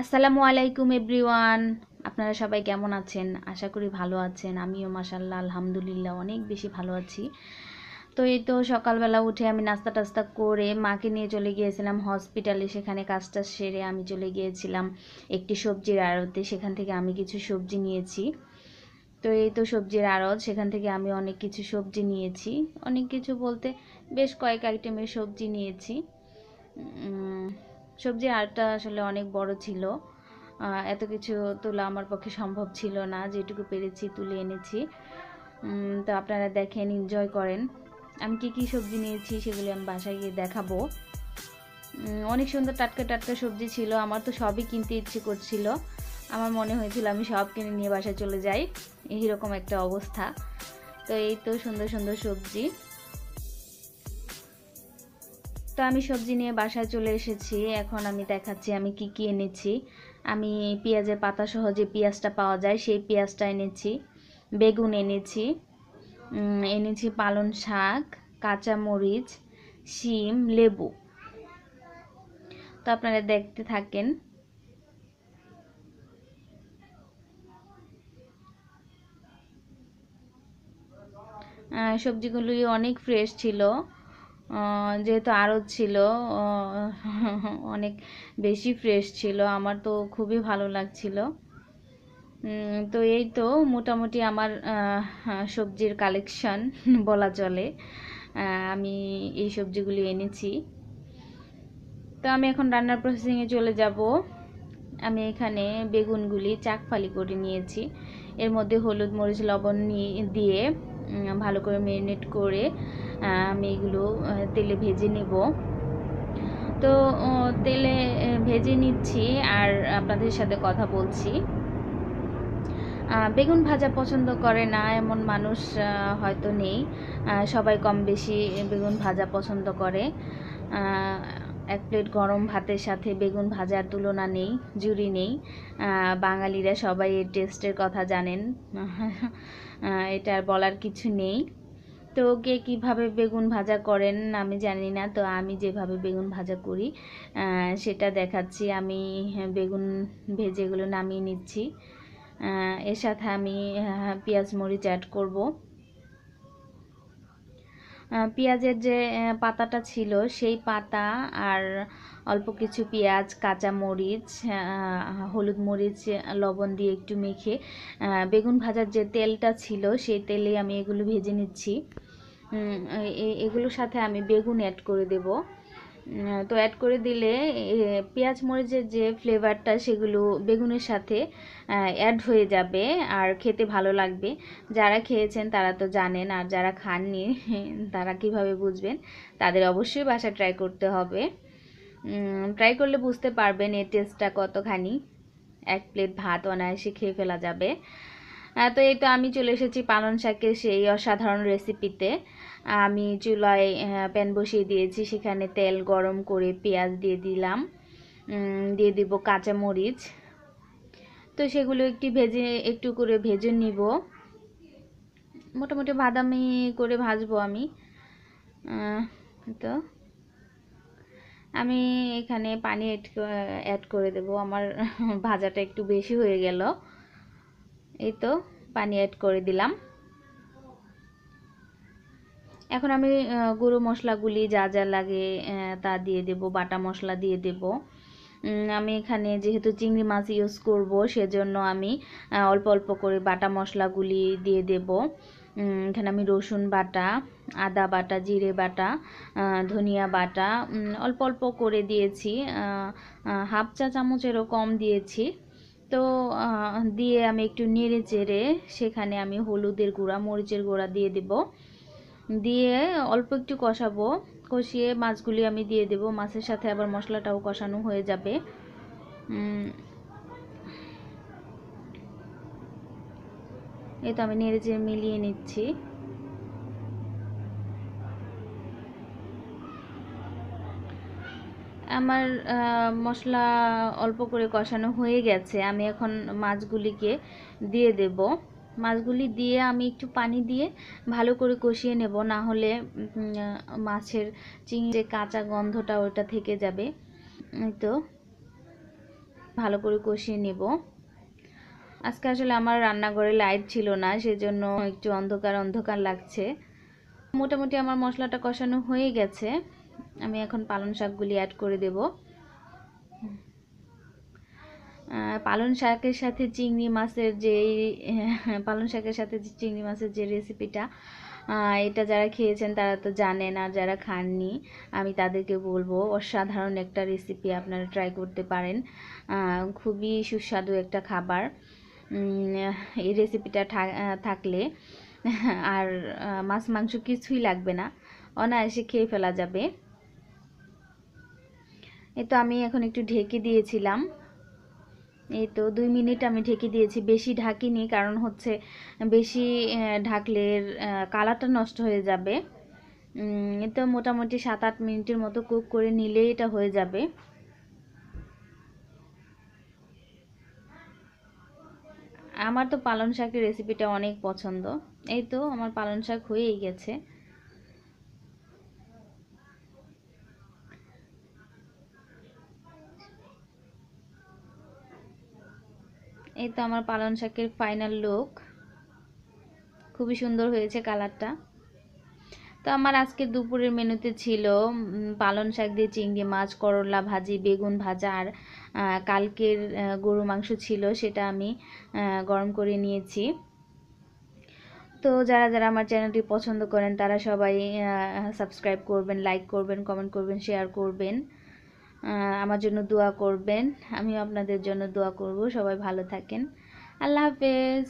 আসসালামু আলাইকুম এভরিওয়ান। আপনারা সবাই কেমন আছেন? আশা করি ভালো আছেন। আমিও মাসাল্লাহ আলহামদুলিল্লাহ অনেক বেশি ভালো আছি। তো এই তো সকালবেলা উঠে আমি নাস্তা টাস্তা করে মাকে নিয়ে চলে গিয়েছিলাম হসপিটালে। সেখানে কাজটা সেরে আমি চলে গিয়েছিলাম একটি সবজির আড়তে। সেখান থেকে আমি কিছু সবজি নিয়েছি। তো এই তো সবজির আড়ত। সেখান থেকে আমি অনেক কিছু সবজি নিয়েছি। অনেক কিছু বলতে বেশ কয়েক আইটেমের সবজি নিয়েছি। সবজি আড়তটা আসলে অনেক বড় ছিল। এত কিছু তোলা আমার পক্ষে সম্ভব ছিল না, যেটুকু পেরেছি তুলে এনেছি। তো আপনারা দেখেন এনজয় করেন। আমি কি কি সবজি নিয়েছি সেগুলি আমি বাসায় গিয়ে দেখাবো। অনেক সুন্দর টাটকা টাটকা সবজি ছিল, আমার তো সবই কিনতে ইচ্ছে করছিল। আমার মনে হয়েছিল আমি সব কিনে নিয়ে বাসায় চলে যাই এইরকম একটা অবস্থা। তো এই তো সুন্দর সুন্দর সবজি। তো আমি সবজি নিয়ে বাসায় চলে এসেছি। এখন আমি দেখাচ্ছি আমি কি কি এনেছি। আমি পেঁয়াজের পাতা সহ যে পেঁয়াজটা পাওয়া যায়, সেই পেঁয়াজটা এনেছি। বেগুন এনেছি। এনেছি পালং শাক কাঁচা মরিচ শিম, লেবু। তো আপনারা দেখতে থাকেন। সবজিগুলি অনেক ফ্রেশ ছিল। যেহেতু আড়ত ছিল অনেক বেশি ফ্রেশ ছিল, আমার তো খুবই ভালো লাগছিল। তো এই তো মোটামুটি আমার সবজির কালেকশন বলা চলে। আমি এই সবজিগুলি এনেছি। তো আমি এখন রান্নার প্রসেসিংয়ে চলে যাব। আমি এখানে বেগুনগুলি চাকফালি করে নিয়েছি। এর মধ্যে হলুদ, মরিচ, লবণ নিয়ে, দিয়ে ভালো করে ম্যারিনেট করে আমি, এগুলো তেলে ভেজে নেব। তো তেলে ভেজে নিচ্ছি আর আপনাদের সাথে কথা বলছি। বেগুন ভাজা পছন্দ করে না, এমন মানুষ হয়তো নেই। সবাই কম বেশি বেগুন ভাজা পছন্দ করে। এক প্লেট গরম ভাতের সাথে বেগুন ভাজার তুলনা নেই, জুড়ি নেই। বাঙালিরা সবাই এর টেস্টের কথা জানেন। এটা আর বলার কিছু নেই। তো কে কীভাবে বেগুন ভাজা করেন আমি জানি না তো আমি যেভাবে বেগুন ভাজা করি সেটা দেখাচ্ছি। আমি হ্যাঁ, বেগুন ভেজেগুলো নামিয়ে নিচ্ছি। এর সাথে আমি আহ, পেঁয়াজ মরিচ অ্যাড করব। পেঁয়াজের যে পাতাটা ছিল, সেই পাতা আর অল্প কিছু পেঁয়াজ, কাঁচা মরিচ হলুদ মরিচ, লবণ দিয়ে একটু মেখে বেগুন ভাজার যে তেলটা ছিল, সেই তেলে আমি এগুলো ভেজে নিচ্ছি। এগুলোর সাথে আমি বেগুন অ্যাড করে দেব। তো অ্যাড করে দিলে পেঁয়াজ মরিচের যে ফ্লেভারটা সেগুলো বেগুনের সাথে অ্যাড হয়ে যাবে আর খেতে ভালো লাগবে। যারা খেয়েছেন তারা তো জানেন আর যারা খাননি, তারা কীভাবে বুঝবেন? তাদের অবশ্যই বাসা ট্রাই করতে হবে। ট্রাই করলে বুঝতে পারবেন এর টেস্টটা কতখানি। এক প্লেট ভাত অনায়াসে খেয়ে ফেলা যাবে। তো এই তো আমি চলে এসেছি পালং শাকের সেই অসাধারণ রেসিপিতে আমি চুলায় প্যান বসিয়ে দিয়েছি, সেখানে তেল গরম করে পেঁয়াজ দিয়ে দিলাম। দিয়ে দিব কাঁচা মরিচ। তো সেগুলো একটু ভেজে, একটু করে ভেজে নিব। মোটামুটি বাদামি করে ভাজবো আমি। তো আমি এখানে পানি অ্যাড করে দেব। আমার ভাজাটা একটু বেশি হয়ে গেল। এই তো পানি অ্যাড করে দিলাম। এখন আমি গুঁড়ো মশলাগুলি যা যা লাগে তা দিয়ে দেব, বাটা মশলা দিয়ে দেব। আমি এখানে যেহেতু চিংড়ি মাছ ইউজ করব, সেজন্য আমি অল্প অল্প করে বাটা মশলাগুলি দিয়ে দেব। এখানে আমি রসুন বাটা, আদা বাটা, জিরে বাটা ধনিয়া বাটা অল্প অল্প করে দিয়েছি। হাফ চা চামচেরও কম দিয়েছি। তো দিয়ে আমি একটু নেড়ে চেড়ে সেখানে আমি হলুদের গুঁড়া, মরিচের গুঁড়া দিয়ে দেব। দিয়ে অল্প একটু কষাবো। কষিয়ে মাছগুলি আমি দিয়ে দেব। মাছের সাথে আবার মশলাটাও কষানো হয়ে যাবে। এই তো আমি নেড়ে চেড়ে মিলিয়ে নিচ্ছি। আমার মশলা অল্প করে কষানো হয়ে গেছে। আমি এখন মাছগুলিকে দিয়ে দেব। মাছগুলি দিয়ে আমি একটু পানি দিয়ে ভালো করে কষিয়ে নেব। না হলে মাছের চিংড়ে কাঁচা গন্ধটা ওটা থেকে যাবে। তো, ভালো করে কষিয়ে নেব। আজকে আসলে আমার রান্নাঘরে লাইট ছিল না, সেজন্য একটু অন্ধকার অন্ধকার লাগছে। মোটামুটি আমার মশলাটা কষানো হয়ে গেছে। আমি এখন পালং শাকগুলি অ্যাড করে দেব। পালং শাকের সাথে চিংড়ি মাছের যে পালং শাকের সাথে যে চিংড়ি মাছের যে রেসিপিটা এটা যারা খেয়েছেন তারা তো জানেন আর যারা খাননি, আমি তাদেরকে বলব অসাধারণ একটা রেসিপি আপনারা ট্রাই করতে পারেন। খুবই সুস্বাদু একটা খাবার। এই রেসিপিটা থাকলে, আর মাছ মাংস কিছুই লাগবে না, অনায়াসে খেয়ে ফেলা যাবে। এই তো আমি এখন একটু ঢেকে দিয়েছিলাম। এই তো দুই মিনিট আমি ঢেকে দিয়েছি, বেশি ঢাকিনি কারণ হচ্ছে বেশি ঢাকলে কালারটা নষ্ট হয়ে যাবে। তো মোটামুটি সাত আট মিনিটের মতো কুক করে নিলেই এটা হয়ে যাবে। আমার তো পালং শাকের রেসিপিটা অনেক পছন্দ। এই তো আমার পালং শাক হয়েই গেছে। এই তো আমার পালং শাকের ফাইনাল লুক খুবই সুন্দর হয়েছে কালারটা তো আমার আজকে দুপুরের মেনুতে ছিল পালন শাক দিয়ে চিংড়ি মাছ, করলা ভাজি, বেগুন ভাজা আর কালকের গরু মাংস ছিল সেটা আমি গরম করে নিয়েছি। তো যারা যারা আমার চ্যানেলটি পছন্দ করেন তারা সবাই সাবস্ক্রাইব করবেন লাইক করবেন কমেন্ট করবেন শেয়ার করবেন। আমার জন্য দোয়া করবেন। আমিও আপনাদের জন্য দোয়া করব। সবাই ভালো থাকেন। আল্লাহ হাফেজ।